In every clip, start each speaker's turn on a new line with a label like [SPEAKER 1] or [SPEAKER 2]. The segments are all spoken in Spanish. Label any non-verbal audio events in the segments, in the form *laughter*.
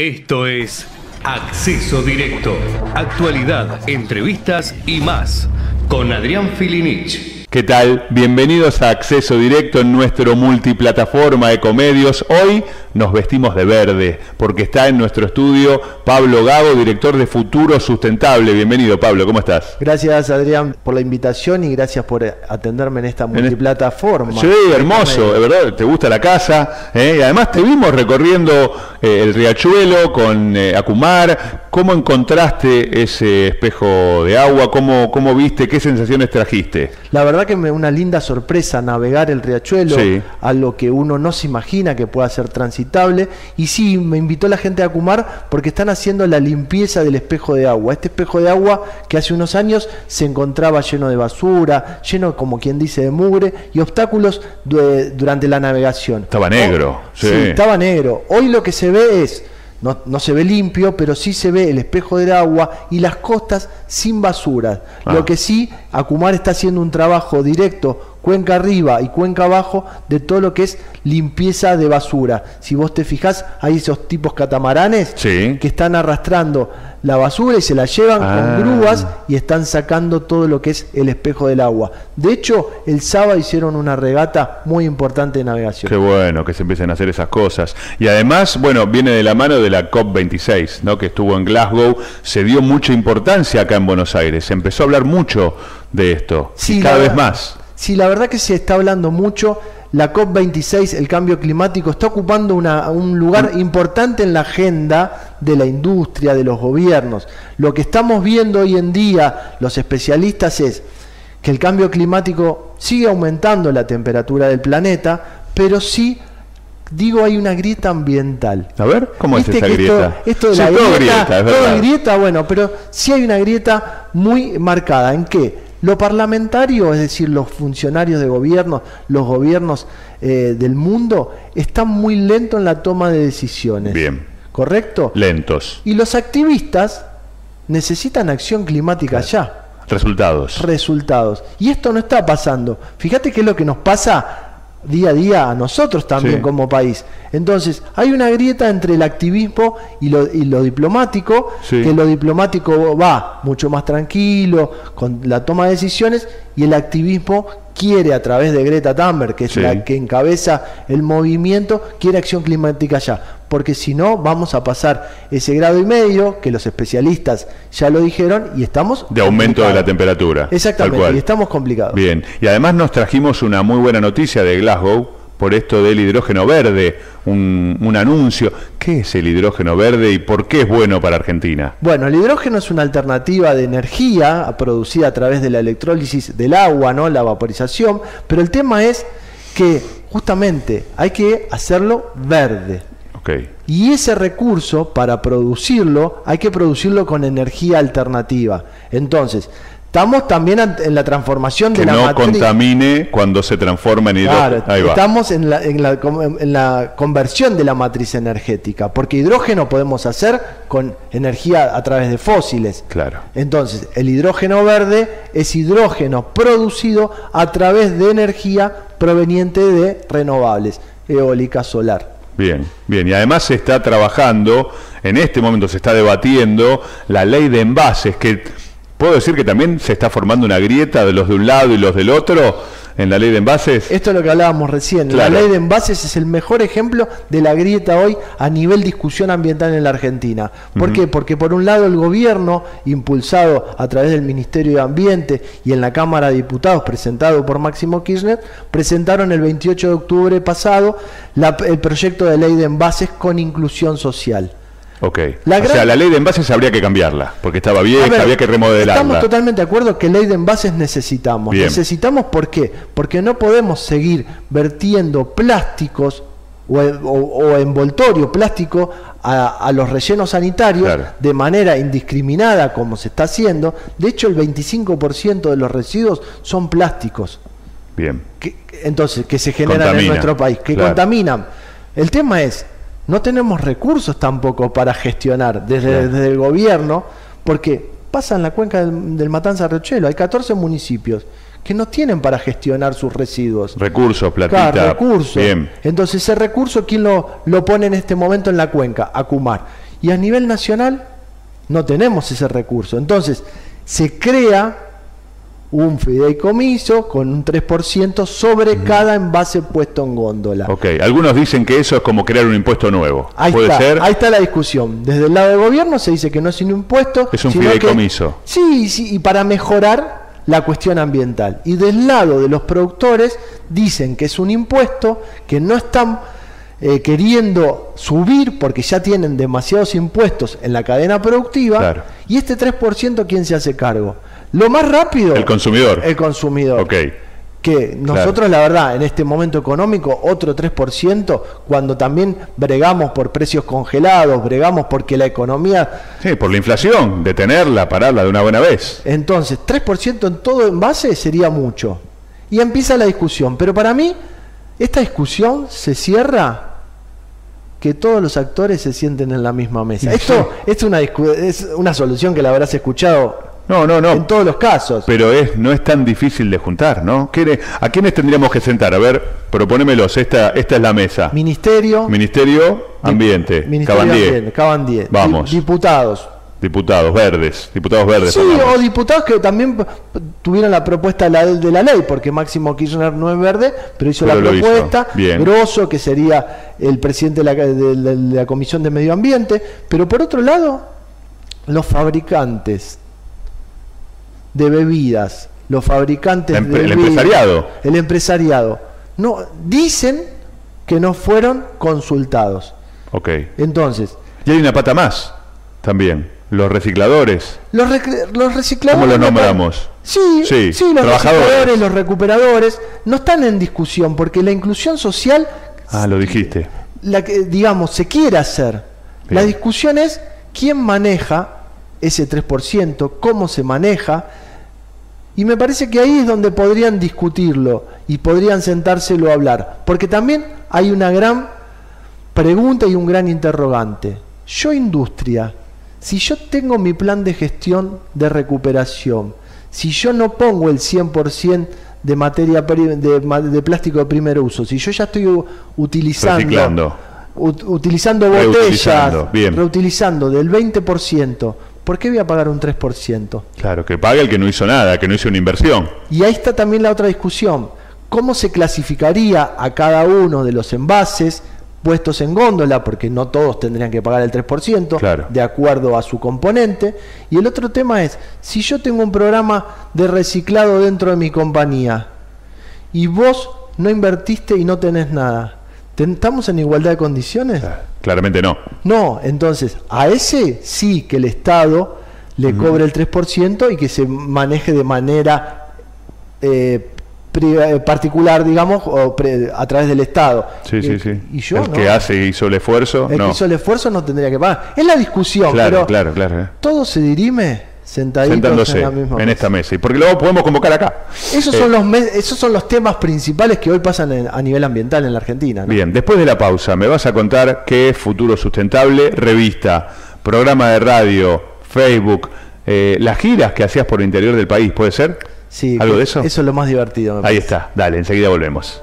[SPEAKER 1] Esto es Acceso Directo. Actualidad, entrevistas y más. Con Adrián Filinich.
[SPEAKER 2] ¿Qué tal? Bienvenidos a Acceso Directo en nuestro multiplataforma de comedios. Hoy nos vestimos de verde porque está en nuestro estudio Pablo Gago, director de Futuro Sustentable. Bienvenido Pablo, ¿cómo estás?
[SPEAKER 3] Gracias Adrián por la invitación y gracias por atenderme en esta multiplataforma.
[SPEAKER 2] Sí, hermoso, de verdad, te gusta la casa. ¿eh? Y además te vimos recorriendo eh, el riachuelo con eh, Acumar. ¿Cómo encontraste ese espejo de agua? ¿Cómo, ¿Cómo viste? ¿Qué sensaciones trajiste?
[SPEAKER 3] La verdad que me una linda sorpresa navegar el riachuelo a lo que uno no se imagina que pueda ser transitable. Y sí, me invitó la gente a Acumar porque están haciendo la limpieza del espejo de agua. Este espejo de agua que hace unos años se encontraba lleno de basura, lleno, como quien dice, de mugre y obstáculos durante la navegación.
[SPEAKER 2] Estaba negro.
[SPEAKER 3] sí, estaba negro. Hoy lo que se ve es no, se ve limpio, pero sí se ve el espejo del agua y las costas sin basura. Lo ah. que sí, Acumar está haciendo un trabajo directo cuenca arriba y cuenca abajo de todo lo que es limpieza de basura. Si vos te fijás, hay esos tipos catamaranes que están arrastrando la basura y se la llevan con ah. grúas y están sacando todo lo que es el espejo del agua. De hecho, el sábado hicieron una regata muy importante de navegación.
[SPEAKER 2] Qué bueno que se empiecen a hacer esas cosas. Y además, bueno, viene de la mano de la COP26, ¿no? que estuvo en Glasgow, se dio mucha importancia acá en Buenos Aires, se empezó a hablar mucho de esto, y cada vez más.
[SPEAKER 3] Sí, la verdad que se está hablando mucho. La COP26, el cambio climático, está ocupando un lugar importante en la agenda de la industria, de los gobiernos. Lo que estamos viendo hoy en día, los especialistas, es que el cambio climático sigue aumentando la temperatura del planeta, pero sí digo hay una grieta ambiental.
[SPEAKER 2] A ver, ¿cómo es esa grieta?
[SPEAKER 3] Esto, de la grieta, grieta, bueno, pero sí hay una grieta muy marcada. ¿En qué? Lo parlamentario, es decir, los funcionarios de gobierno, los gobiernos eh, del mundo, están muy lentos en la toma de decisiones.
[SPEAKER 2] Bien.
[SPEAKER 3] ¿Correcto?
[SPEAKER 2] Lentos.
[SPEAKER 3] Y los activistas necesitan acción climática ya.
[SPEAKER 2] Resultados.
[SPEAKER 3] Resultados. Y esto no está pasando. Fíjate qué es lo que nos pasa día a día a nosotros también como país. Entonces, hay una grieta entre el activismo y lo, y lo diplomático, que lo diplomático va mucho más tranquilo, con la toma de decisiones, y el activismo quiere a través de Greta Thunberg, que es la que encabeza el movimiento, quiere acción climática ya, porque si no vamos a pasar ese grado y medio, que los especialistas ya lo dijeron, y estamos...
[SPEAKER 2] De aumento de la temperatura.
[SPEAKER 3] Exactamente, y estamos complicados.
[SPEAKER 2] Bien, y además nos trajimos una muy buena noticia de Glasgow, por esto del hidrógeno verde, un, anuncio. ¿Qué es el hidrógeno verde y por qué es bueno para Argentina?
[SPEAKER 3] Bueno, el hidrógeno es una alternativa de energía producida a través de la electrólisis del agua, ¿no? la vaporización, pero el tema es que justamente hay que hacerlo verde.
[SPEAKER 2] Okay.
[SPEAKER 3] Y ese recurso, para producirlo, hay que producirlo con energía alternativa. Entonces, Estamos también en la transformación
[SPEAKER 2] de
[SPEAKER 3] la
[SPEAKER 2] no contamine cuando se transforma en hidrógeno.
[SPEAKER 3] Estamos en la, en, la, conversión de la matriz energética, porque hidrógeno podemos hacer con energía a través de fósiles.
[SPEAKER 2] Claro.
[SPEAKER 3] Entonces, el hidrógeno verde es hidrógeno producido a través de energía proveniente de renovables, eólica, solar.
[SPEAKER 2] Bien, bien. Y además se está trabajando, en este momento se está debatiendo la ley de envases que ¿Puedo decir que también se está formando una grieta de los de un lado y los del otro en la ley de envases?
[SPEAKER 3] Esto es lo que hablábamos recién. La ley de envases es el mejor ejemplo de la grieta hoy a nivel discusión ambiental en la Argentina. ¿Por qué? Porque por un lado el gobierno, impulsado a través del Ministerio de Ambiente y en la Cámara de Diputados, presentado por Máximo Kirchner, presentaron el 28 de octubre pasado el proyecto de ley de envases con inclusión social.
[SPEAKER 2] Ok. o sea, la ley de envases habría que cambiarla, porque estaba vieja, había que remodelarla.
[SPEAKER 3] Estamos totalmente de acuerdo que ley de envases necesitamos. Necesitamos, ¿por qué? Porque no podemos seguir vertiendo plásticos o, envoltorio plástico a, los rellenos sanitarios de manera indiscriminada como se está haciendo. De hecho, el 25% de los residuos son plásticos.
[SPEAKER 2] Bien.
[SPEAKER 3] entonces, que se generan en nuestro país, que contaminan. El tema es, no tenemos recursos tampoco para gestionar desde, el gobierno, porque pasa en la cuenca del, Matanza Rochelo, hay 14 municipios que no tienen para gestionar sus residuos.
[SPEAKER 2] Recursos, platita.
[SPEAKER 3] Claro, recursos. Entonces ese recurso, ¿quién lo, lo pone en este momento en la cuenca? Acumar. Y a nivel nacional no tenemos ese recurso. Entonces, se crea un fideicomiso con un 3% sobre cada envase puesto en góndola.
[SPEAKER 2] Ok, algunos dicen que eso es como crear un impuesto nuevo.
[SPEAKER 3] Ahí
[SPEAKER 2] ¿Puede
[SPEAKER 3] está,
[SPEAKER 2] ser?
[SPEAKER 3] ahí está la discusión. Desde el lado del gobierno se dice que no es un impuesto.
[SPEAKER 2] Es un
[SPEAKER 3] sino que-
[SPEAKER 2] fideicomiso.
[SPEAKER 3] sí, sí, y para mejorar la cuestión ambiental. Y del lado de los productores dicen que es un impuesto que no están eh, queriendo subir porque ya tienen demasiados impuestos en la cadena productiva.
[SPEAKER 2] Claro.
[SPEAKER 3] Y este 3%, ¿quién se hace cargo? Lo más rápido.
[SPEAKER 2] El consumidor.
[SPEAKER 3] El consumidor.
[SPEAKER 2] Ok.
[SPEAKER 3] Que nosotros, la verdad, en este momento económico, otro 3%, cuando también bregamos por precios congelados, bregamos porque la economía.
[SPEAKER 2] Sí, por la inflación, detenerla, pararla de una buena vez.
[SPEAKER 3] Entonces, 3% en todo envase sería mucho. Y empieza la discusión. Pero para mí, esta discusión se cierra que todos los actores se sienten en la misma mesa. Esto, esto es, una es una solución que la habrás escuchado
[SPEAKER 2] No, no,
[SPEAKER 3] en
[SPEAKER 2] no.
[SPEAKER 3] todos los casos.
[SPEAKER 2] Pero es, no es tan difícil de juntar, ¿no? ¿Quiere- ¿A quiénes tendríamos que sentar? A ver, proponémelos. Esta, esta es la mesa.
[SPEAKER 3] Ministerio.
[SPEAKER 2] Ministerio, Ambiente,
[SPEAKER 3] Ministerio
[SPEAKER 2] Cabandier,
[SPEAKER 3] Ambiente, Cabandier.
[SPEAKER 2] Vamos.
[SPEAKER 3] Di- Diputados.
[SPEAKER 2] diputados verdes, diputados verdes.
[SPEAKER 3] Sí,
[SPEAKER 2] pongamos.
[SPEAKER 3] o diputados que también tuvieron la propuesta de la, de la ley, porque Máximo Kirchner no es verde, pero hizo
[SPEAKER 2] Pero
[SPEAKER 3] la
[SPEAKER 2] lo hizo.
[SPEAKER 3] propuesta.
[SPEAKER 2] Bien.
[SPEAKER 3] Grosso, que sería el presidente de la, de la- de la Comisión de Medio Ambiente. Pero por otro lado, los fabricantes de bebidas, los fabricantes
[SPEAKER 2] empre-
[SPEAKER 3] de
[SPEAKER 2] el
[SPEAKER 3] bebidas,
[SPEAKER 2] empresariado.
[SPEAKER 3] el empresariado, no, dicen que no fueron consultados.
[SPEAKER 2] Ok.
[SPEAKER 3] Entonces,
[SPEAKER 2] Y hay una pata más también. Los recicladores.
[SPEAKER 3] Los, rec- los recicladores.
[SPEAKER 2] ¿Cómo los nombramos?
[SPEAKER 3] Sí,
[SPEAKER 2] Sí,
[SPEAKER 3] sí, los
[SPEAKER 2] trabajadores.
[SPEAKER 3] recicladores, los recuperadores, no están en discusión porque la inclusión social,
[SPEAKER 2] Ah, lo dijiste.
[SPEAKER 3] la que, digamos, se quiere hacer. La discusión es quién maneja ese 3%, cómo se maneja. Y me parece que ahí es donde podrían discutirlo y podrían sentárselo a hablar. Porque también hay una gran pregunta y un gran interrogante. Yo industria, si yo tengo mi plan de gestión de recuperación, si yo no pongo el 100% de materia de, plástico de primer uso, si yo ya estoy utilizando
[SPEAKER 2] Reciclando.
[SPEAKER 3] utilizando botellas,
[SPEAKER 2] Reutilizando, bien.
[SPEAKER 3] reutilizando del 20%, ¿por qué voy a pagar un 3%?
[SPEAKER 2] Claro, que pague el que no hizo nada, que no hizo una inversión.
[SPEAKER 3] Y ahí está también la otra discusión. ¿Cómo se clasificaría a cada uno de los envases puestos en góndola? Porque no todos tendrían que pagar el 3%,
[SPEAKER 2] Claro.
[SPEAKER 3] de acuerdo a su componente. Y el otro tema es, si yo tengo un programa de reciclado dentro de mi compañía y vos no invertiste y no tenés nada, ¿ten- ¿estamos en igualdad de condiciones?
[SPEAKER 2] Claramente no.
[SPEAKER 3] No, entonces a ese sí que el Estado le cobre el 3% y que se maneje de manera eh, eh, particular, digamos, o pre- a través del Estado.
[SPEAKER 2] Sí,
[SPEAKER 3] y,
[SPEAKER 2] sí, sí.
[SPEAKER 3] Y yo,
[SPEAKER 2] el
[SPEAKER 3] no.
[SPEAKER 2] que hace y hizo el esfuerzo,
[SPEAKER 3] El
[SPEAKER 2] no.
[SPEAKER 3] que hizo el esfuerzo no tendría que pagar. Es la discusión,
[SPEAKER 2] Claro,
[SPEAKER 3] pero
[SPEAKER 2] claro, claro. eh.
[SPEAKER 3] todo se dirime sentaditos
[SPEAKER 2] Sentándose
[SPEAKER 3] en la misma
[SPEAKER 2] en
[SPEAKER 3] mesa.
[SPEAKER 2] esta mesa. Y porque luego podemos convocar acá.
[SPEAKER 3] Esos,
[SPEAKER 2] Eh,
[SPEAKER 3] son los me- esos son los temas principales que hoy pasan en- a nivel ambiental en la Argentina. ¿no?
[SPEAKER 2] Bien, después de la pausa, me vas a contar qué es Futuro Sustentable, revista, programa de radio, Facebook, eh, las giras que hacías por el interior del país, ¿puede ser?
[SPEAKER 3] Sí,
[SPEAKER 2] ¿Algo de eso?
[SPEAKER 3] Eso es lo más divertido. me
[SPEAKER 2] Ahí
[SPEAKER 3] parece.
[SPEAKER 2] está, dale, enseguida volvemos.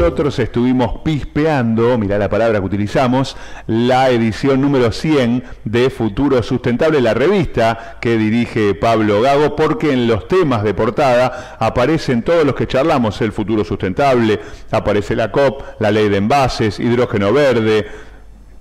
[SPEAKER 2] Nosotros estuvimos pispeando, mirá la palabra que utilizamos, la edición número 100 de Futuro Sustentable, la revista que dirige Pablo Gago, porque en los temas de portada aparecen todos los que charlamos, el futuro sustentable, aparece la COP, la ley de envases, hidrógeno verde,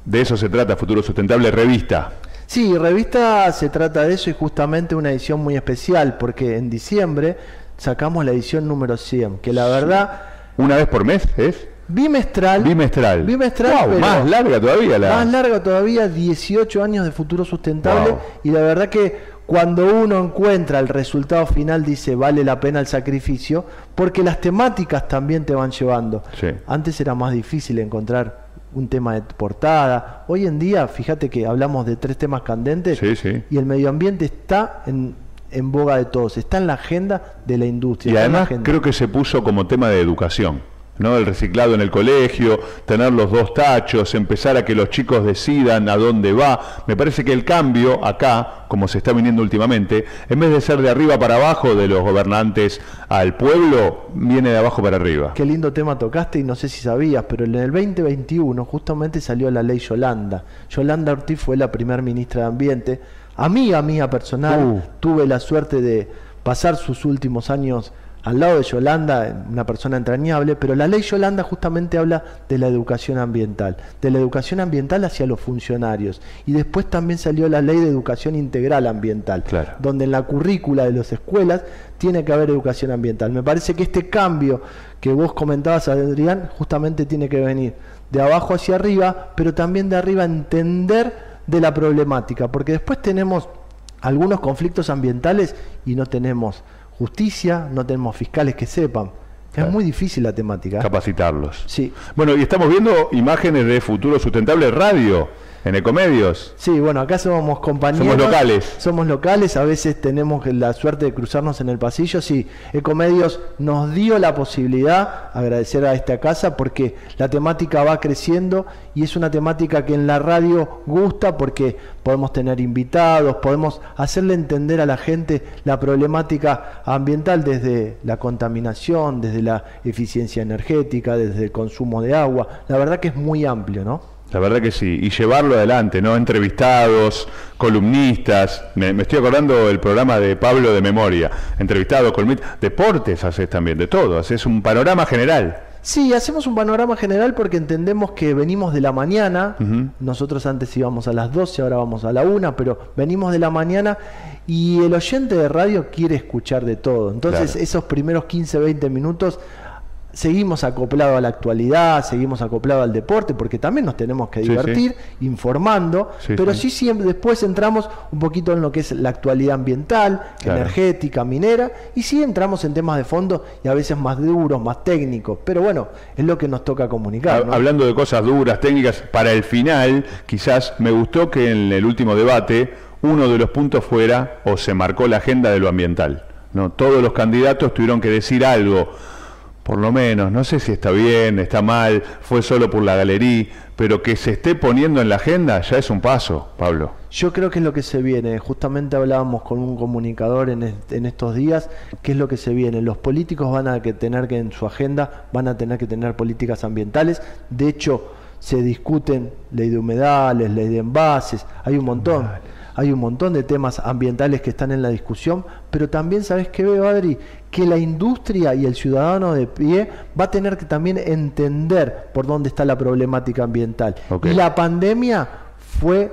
[SPEAKER 2] de eso se trata Futuro Sustentable, revista.
[SPEAKER 3] Sí, revista se trata de eso y justamente una edición muy especial porque en diciembre sacamos la edición número 100, que la verdad
[SPEAKER 2] ¿Una vez por mes es?
[SPEAKER 3] bimestral.
[SPEAKER 2] Bimestral.
[SPEAKER 3] Bimestral, pero
[SPEAKER 2] más larga todavía la...
[SPEAKER 3] más larga todavía, 18 años de futuro sustentable
[SPEAKER 2] Wow.
[SPEAKER 3] y la verdad que cuando uno encuentra el resultado final dice vale la pena el sacrificio porque las temáticas también te van llevando.
[SPEAKER 2] Sí.
[SPEAKER 3] Antes era más difícil encontrar un tema de portada. Hoy en día, fíjate que hablamos de tres temas candentes
[SPEAKER 2] Sí, sí.
[SPEAKER 3] y el medio ambiente está en, en boga de todos, está en la agenda de la industria.
[SPEAKER 2] Y además creo que se puso como tema de educación. ¿No? El reciclado en el colegio, tener los dos tachos, empezar a que los chicos decidan a dónde va. Me parece que el cambio acá, como se está viniendo últimamente, en vez de ser de arriba para abajo de los gobernantes al pueblo, viene de abajo para arriba.
[SPEAKER 3] Qué lindo tema tocaste y no sé si sabías, pero en el 2021 justamente salió la ley Yolanda. Yolanda Ortiz fue la primer ministra de Ambiente, amiga mía personal,
[SPEAKER 2] Uh.
[SPEAKER 3] tuve la suerte de pasar sus últimos años al lado de Yolanda, una persona entrañable, pero la ley Yolanda justamente habla de la educación ambiental, de la educación ambiental hacia los funcionarios. Y después también salió la ley de educación integral ambiental,
[SPEAKER 2] Claro.
[SPEAKER 3] donde en la currícula de las escuelas tiene que haber educación ambiental. Me parece que este cambio que vos comentabas, Adrián, justamente tiene que venir de abajo hacia arriba, pero también de arriba entender de la problemática, porque después tenemos algunos conflictos ambientales y no tenemos justicia, no tenemos fiscales que sepan.
[SPEAKER 2] Claro.
[SPEAKER 3] Es muy difícil la temática. ¿eh?
[SPEAKER 2] Capacitarlos.
[SPEAKER 3] Sí.
[SPEAKER 2] Bueno, y estamos viendo imágenes de Futuro Sustentable Radio en Ecomedios.
[SPEAKER 3] Sí, bueno, acá somos compañeros.
[SPEAKER 2] Somos locales.
[SPEAKER 3] Somos locales, a veces tenemos la suerte de cruzarnos en el pasillo. Sí, Ecomedios nos dio la posibilidad, agradecer a esta casa, porque la temática va creciendo y es una temática que en la radio gusta porque podemos tener invitados, podemos hacerle entender a la gente la problemática ambiental desde la contaminación, desde la eficiencia energética, desde el consumo de agua. La verdad que es muy amplio, ¿no?
[SPEAKER 2] La verdad que sí, y llevarlo adelante, ¿no? Entrevistados, columnistas, me, me estoy acordando del programa de Pablo de Memoria, entrevistados, columnistas, deportes haces también, de todo, haces un panorama general.
[SPEAKER 3] Sí, hacemos un panorama general porque entendemos que venimos de la mañana, nosotros antes íbamos a las 12, ahora vamos a la 1, pero venimos de la mañana y el oyente de radio quiere escuchar de todo. Entonces
[SPEAKER 2] Claro.
[SPEAKER 3] esos primeros 15, 20 minutos seguimos acoplados a la actualidad, seguimos acoplados al deporte, porque también nos tenemos que
[SPEAKER 2] Sí,
[SPEAKER 3] divertir informando,
[SPEAKER 2] Sí,
[SPEAKER 3] pero
[SPEAKER 2] sí.
[SPEAKER 3] siempre después entramos un poquito en lo que es la actualidad ambiental,
[SPEAKER 2] Claro.
[SPEAKER 3] energética, minera, y sí entramos en temas de fondo y a veces más duros, más técnicos, pero bueno, es lo que nos toca comunicar.
[SPEAKER 2] Hablando de cosas duras, técnicas, para el final, quizás me gustó que en el último debate uno de los puntos fuera o se marcó la agenda de lo ambiental. ¿no? Todos los candidatos tuvieron que decir algo, por lo menos, no sé si está bien, está mal, fue solo por la galería, pero que se esté poniendo en la agenda ya es un paso, Pablo.
[SPEAKER 3] Yo creo que es lo que se viene. Justamente hablábamos con un comunicador en, est- en estos días, qué es lo que se viene. Los políticos van a que tener que en su agenda van a tener que tener políticas ambientales. De hecho, se discuten ley de humedales, ley de envases, hay un montón. Hay un montón de temas ambientales que están en la discusión, pero también sabes qué veo, Adri, que la industria y el ciudadano de pie va a tener que también entender por dónde está la problemática ambiental. Y la pandemia fue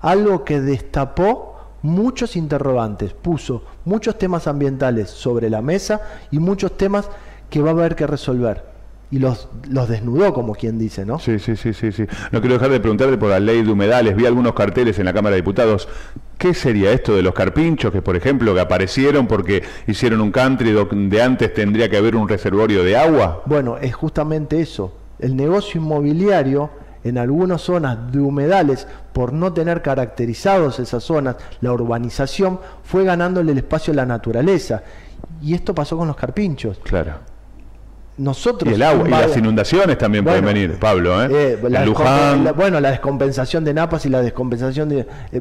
[SPEAKER 3] algo que destapó muchos interrogantes, puso muchos temas ambientales sobre la mesa y muchos temas que va a haber que resolver. Y los, los desnudó, como quien dice, ¿no?
[SPEAKER 2] Sí, sí, sí, sí, sí. No quiero dejar de preguntarte por la ley de humedales. Vi algunos carteles en la Cámara de Diputados. ¿Qué sería esto de los carpinchos que, por ejemplo, que aparecieron porque hicieron un country donde antes tendría que haber un reservorio de agua?
[SPEAKER 3] Bueno, es justamente eso. El negocio inmobiliario en algunas zonas de humedales, por no tener caracterizados esas zonas, la urbanización fue ganándole el espacio a la naturaleza. Y esto pasó con los carpinchos.
[SPEAKER 2] Claro.
[SPEAKER 3] Nosotros
[SPEAKER 2] Y el agua, y las inundaciones también
[SPEAKER 3] Bueno,
[SPEAKER 2] pueden venir, Pablo, ¿eh?
[SPEAKER 3] Eh, la
[SPEAKER 2] en Luján.
[SPEAKER 3] la- bueno, la descompensación de napas y la descompensación de eh,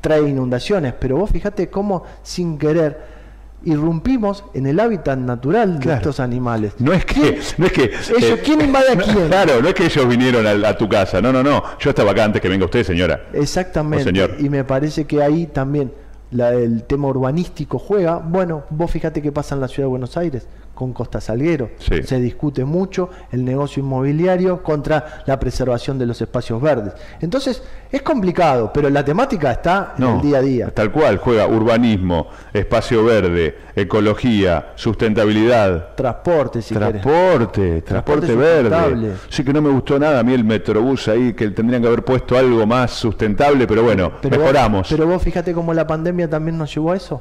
[SPEAKER 3] trae inundaciones, pero vos fíjate cómo sin querer irrumpimos en el hábitat natural de estos animales.
[SPEAKER 2] No es que, no es que eh,
[SPEAKER 3] Ellos, ¿quién invade a
[SPEAKER 2] no,
[SPEAKER 3] quién?
[SPEAKER 2] Claro, no es que ellos vinieron a, a tu casa, no, no, no. Yo estaba acá antes que venga usted, señora.
[SPEAKER 3] Exactamente.
[SPEAKER 2] Señor.
[SPEAKER 3] Y me parece que ahí también la- el tema urbanístico juega. Bueno, vos fíjate qué pasa en la ciudad de Buenos Aires con Costa Salguero.
[SPEAKER 2] Sí.
[SPEAKER 3] Se discute mucho el negocio inmobiliario contra la preservación de los espacios verdes. Entonces, es complicado, pero la temática está en el día a día.
[SPEAKER 2] Tal cual, juega urbanismo, espacio verde, ecología, sustentabilidad.
[SPEAKER 3] Transporte, si querés.
[SPEAKER 2] Transporte, transporte,
[SPEAKER 3] Transporte
[SPEAKER 2] verde. Sí que no me gustó nada a mí el metrobús ahí, que tendrían que haber puesto algo más sustentable, pero bueno,
[SPEAKER 3] Pero vos-
[SPEAKER 2] mejoramos.
[SPEAKER 3] pero vos fíjate cómo la pandemia también nos llevó a eso.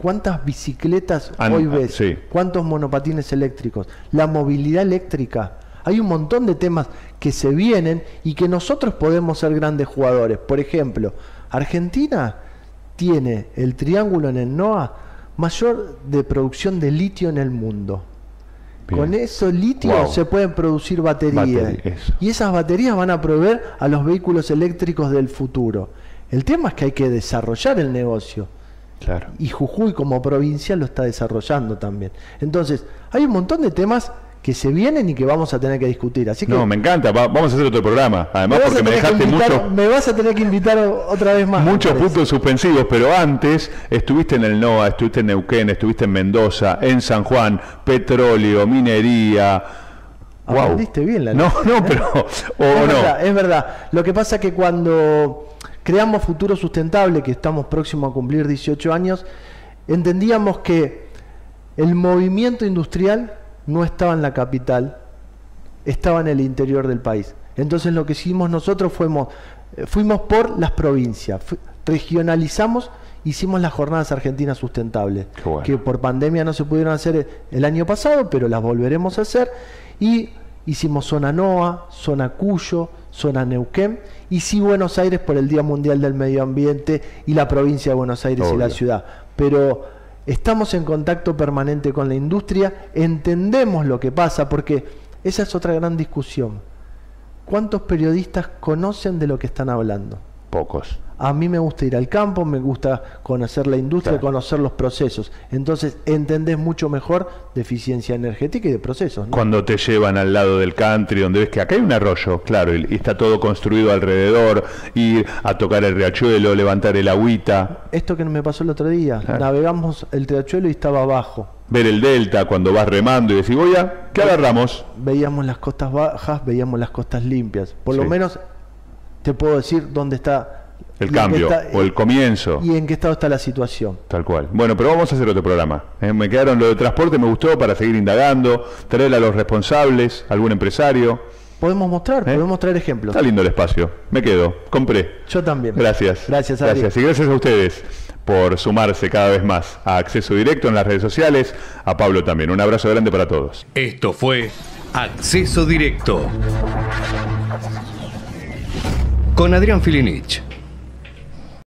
[SPEAKER 3] ¿Cuántas bicicletas
[SPEAKER 2] An-
[SPEAKER 3] hoy ves?
[SPEAKER 2] sí.
[SPEAKER 3] ¿Cuántos monopatines eléctricos? La movilidad eléctrica. Hay un montón de temas que se vienen y que nosotros podemos ser grandes jugadores. Por ejemplo, Argentina tiene el triángulo en el NOA mayor de producción de litio en el mundo. Con eso litio
[SPEAKER 2] Wow.
[SPEAKER 3] se pueden producir baterías.
[SPEAKER 2] Batería,
[SPEAKER 3] y esas baterías van a proveer a los vehículos eléctricos del futuro. El tema es que hay que desarrollar el negocio.
[SPEAKER 2] Claro.
[SPEAKER 3] Y Jujuy como provincia lo está desarrollando también. Entonces, hay un montón de temas que se vienen y que vamos a tener que discutir. Así que
[SPEAKER 2] No, me encanta. Va- vamos a hacer otro programa. Además, porque me dejaste
[SPEAKER 3] invitar-
[SPEAKER 2] mucho,
[SPEAKER 3] me vas a tener que invitar otra vez más.
[SPEAKER 2] Muchos puntos suspensivos, pero antes estuviste en el NOA, estuviste en Neuquén, estuviste en Mendoza, en San Juan, petróleo, minería. Wow.
[SPEAKER 3] Aprendiste bien la
[SPEAKER 2] No, no, pero. *laughs*
[SPEAKER 3] Es
[SPEAKER 2] no.
[SPEAKER 3] verdad, es verdad. Lo que pasa es que cuando creamos Futuro Sustentable, que estamos próximos a cumplir 18 años, entendíamos que el movimiento industrial no estaba en la capital, estaba en el interior del país. Entonces lo que hicimos nosotros fuimos, eh, fuimos por las provincias, regionalizamos, hicimos las jornadas argentinas sustentables,
[SPEAKER 2] bueno.
[SPEAKER 3] que por pandemia no se pudieron hacer el año pasado, pero las volveremos a hacer. Y hicimos zona NOA, zona Cuyo, zona Neuquén, y sí Buenos Aires por el Día Mundial del Medio Ambiente y la provincia de Buenos Aires y la ciudad. Pero estamos en contacto permanente con la industria, entendemos lo que pasa, porque esa es otra gran discusión. ¿Cuántos periodistas conocen de lo que están hablando?
[SPEAKER 2] Pocos.
[SPEAKER 3] A mí me gusta ir al campo, me gusta conocer la industria,
[SPEAKER 2] Claro.
[SPEAKER 3] conocer los procesos. Entonces entendés mucho mejor de eficiencia energética y de procesos. ¿no?
[SPEAKER 2] Cuando te llevan al lado del country, donde ves que acá hay un arroyo, claro, y, está todo construido alrededor, ir a tocar el riachuelo, levantar el agüita,
[SPEAKER 3] Esto que me pasó el otro día,
[SPEAKER 2] Claro.
[SPEAKER 3] navegamos el triachuelo y estaba abajo.
[SPEAKER 2] ver el delta cuando vas remando y decís, voy a, ¿qué agarramos?
[SPEAKER 3] Veíamos las costas bajas, veíamos las costas limpias. Por lo menos te puedo decir dónde está
[SPEAKER 2] El cambio
[SPEAKER 3] está-
[SPEAKER 2] o el comienzo.
[SPEAKER 3] y en qué estado está la situación.
[SPEAKER 2] Tal cual. Bueno, pero vamos a hacer otro programa. ¿eh? Me quedaron lo de transporte, me gustó para seguir indagando, traer a los responsables, algún empresario.
[SPEAKER 3] Podemos mostrar,
[SPEAKER 2] ¿Eh?
[SPEAKER 3] podemos traer ejemplos.
[SPEAKER 2] Está lindo el espacio. Me quedo, compré.
[SPEAKER 3] Yo también.
[SPEAKER 2] Gracias.
[SPEAKER 3] Gracias.
[SPEAKER 2] Gracias. Y gracias a ustedes por sumarse cada vez más a Acceso Directo en las redes sociales. A Pablo también. Un abrazo grande para todos.
[SPEAKER 1] Esto fue Acceso Directo con Adrián Filinich.